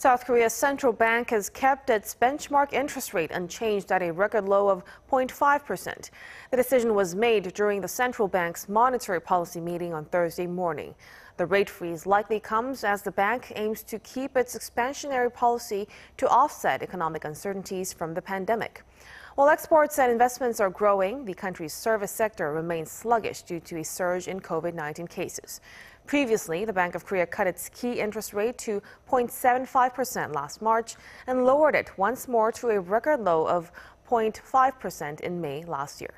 South Korea's central bank has kept its benchmark interest rate unchanged at a record low of 0.5%. The decision was made during the central bank's monetary policy meeting on Thursday morning. The rate freeze likely comes as the bank aims to keep its expansionary policy to offset economic uncertainties from the pandemic. While exports and investments are growing, the country's service sector remains sluggish due to a surge in COVID 19 cases. Previously, the Bank of Korea cut its key interest rate to 0.75% last March and lowered it once more to a record low of 0.5% in May last year.